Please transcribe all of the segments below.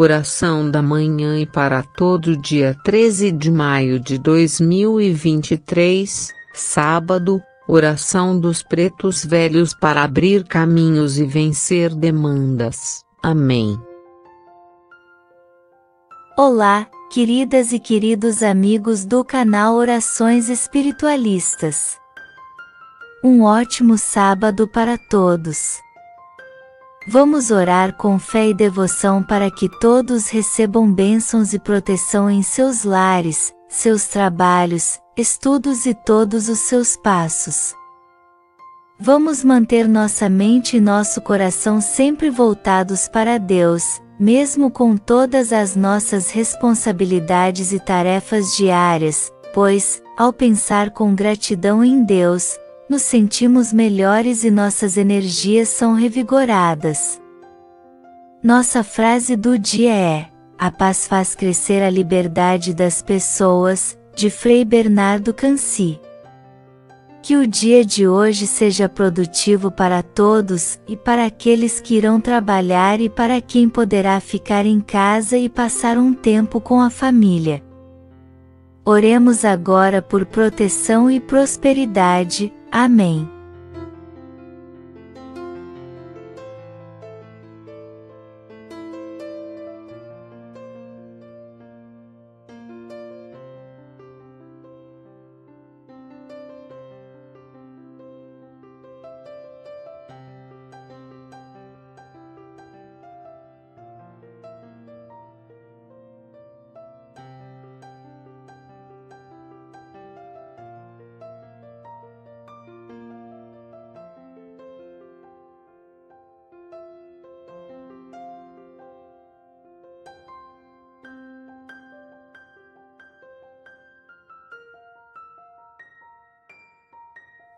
Oração da manhã e para todo dia 13 de maio de 2023, sábado, oração dos pretos velhos para abrir caminhos e vencer demandas. Amém. Olá, queridas e queridos amigos do canal Orações Espiritualistas. Um ótimo sábado para todos. Vamos orar com fé e devoção para que todos recebam bênçãos e proteção em seus lares, seus trabalhos, estudos e todos os seus passos. Vamos manter nossa mente e nosso coração sempre voltados para Deus, mesmo com todas as nossas responsabilidades e tarefas diárias, pois, ao pensar com gratidão em Deus, nos sentimos melhores e nossas energias são revigoradas. Nossa frase do dia é: A paz faz crescer a liberdade das pessoas, de Frei Bernardo Canci. Que o dia de hoje seja produtivo para todos e para aqueles que irão trabalhar e para quem poderá ficar em casa e passar um tempo com a família. Oremos agora por proteção e prosperidade. Amém.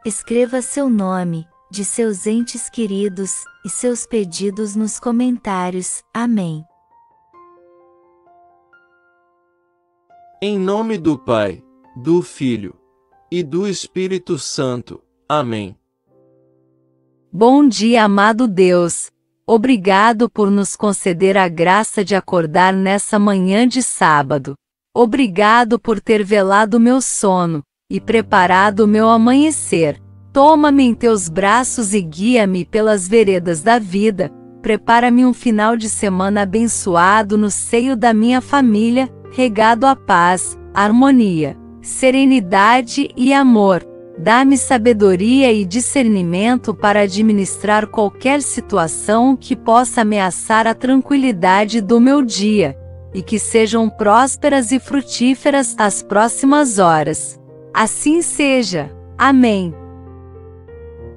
Escreva seu nome, de seus entes queridos, e seus pedidos nos comentários. Amém. Em nome do Pai, do Filho e do Espírito Santo. Amém. Bom dia, amado Deus. Obrigado por nos conceder a graça de acordar nessa manhã de sábado. Obrigado por ter velado meu sono e preparado o meu amanhecer. Toma-me em teus braços e guia-me pelas veredas da vida. Prepara-me um final de semana abençoado no seio da minha família, regado a paz, harmonia, serenidade e amor. Dá-me sabedoria e discernimento para administrar qualquer situação que possa ameaçar a tranquilidade do meu dia, e que sejam prósperas e frutíferas as próximas horas. Assim seja. Amém.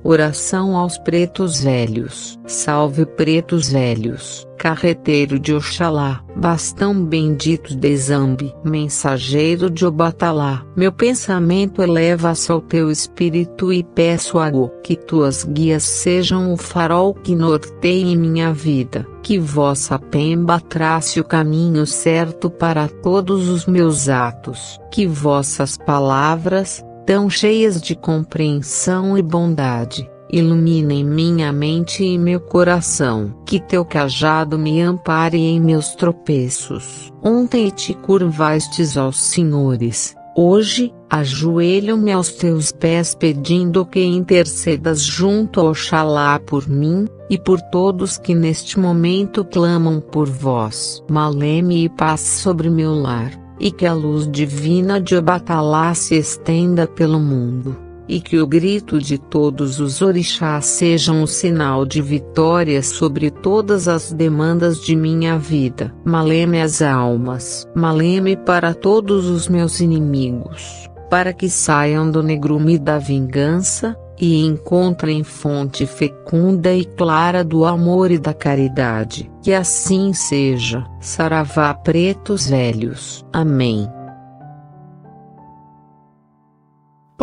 Oração aos pretos velhos. Salve pretos velhos, carreteiro de Oxalá, bastão bendito de Zambi, mensageiro de Obatalá. Meu pensamento eleva-se ao teu espírito e peço a Go que tuas guias sejam o farol que norteie minha vida, que vossa pemba trace o caminho certo para todos os meus atos, que vossas palavras, tão cheias de compreensão e bondade, iluminem minha mente e meu coração. Que teu cajado me ampare em meus tropeços. Ontem te curvastes aos senhores. Hoje, ajoelho-me aos teus pés pedindo que intercedas junto ao Oxalá por mim, e por todos que neste momento clamam por vós. Maleme e paz sobre meu lar e que a luz divina de Obatalá se estenda pelo mundo, e que o grito de todos os orixás seja um sinal de vitória sobre todas as demandas de minha vida. Maleme as almas, maleme para todos os meus inimigos, para que saiam do negrume da vingança, e encontrem fonte fecunda e clara do amor e da caridade. Que assim seja. Saravá pretos velhos. Amém.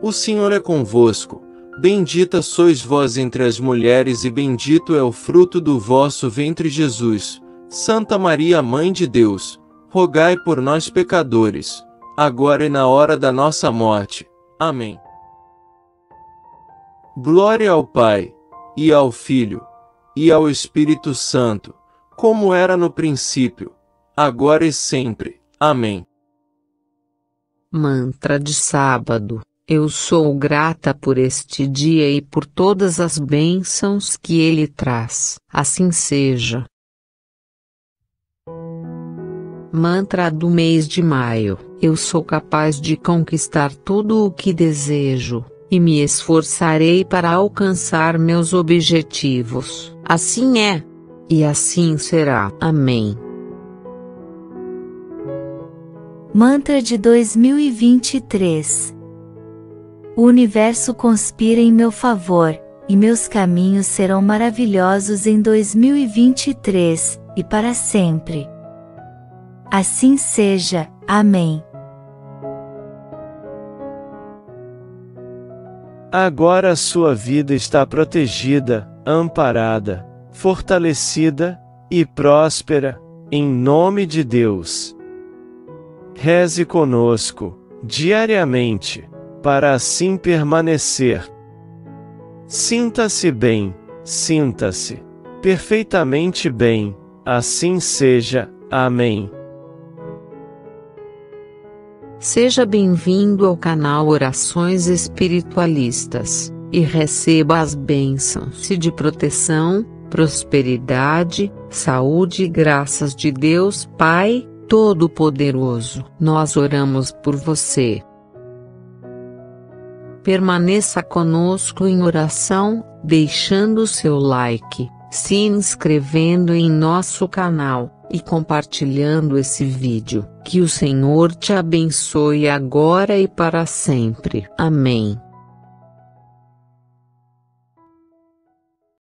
o Senhor é convosco. Bendita sois vós entre as mulheres, e bendito é o fruto do vosso ventre, Jesus. Santa Maria, Mãe de Deus, rogai por nós, pecadores, agora e na hora da nossa morte. Amém. Glória ao Pai, e ao Filho, e ao Espírito Santo, como era no princípio, agora e sempre. Amém. Mantra de sábado. Eu sou grata por este dia e por todas as bênçãos que ele traz. Assim seja. Mantra do mês de maio. Eu sou capaz de conquistar tudo o que desejo, e me esforçarei para alcançar meus objetivos. Assim é. E assim será. Amém. Mantra de 2023 O universo conspira em meu favor, e meus caminhos serão maravilhosos em 2023 e para sempre. Assim seja. Amém. Agora a sua vida está protegida, amparada, fortalecida e próspera, em nome de Deus. Reze conosco, diariamente, para assim permanecer. Sinta-se bem, sinta-se perfeitamente bem, assim seja. Amém. Seja bem-vindo ao canal Orações Espiritualistas e receba as bênçãos de proteção, prosperidade, saúde e graças de Deus Pai Todo-Poderoso. Nós oramos por você. Permaneça conosco em oração, deixando seu like, se inscrevendo em nosso canal e compartilhando esse vídeo. Que o Senhor te abençoe agora e para sempre. Amém.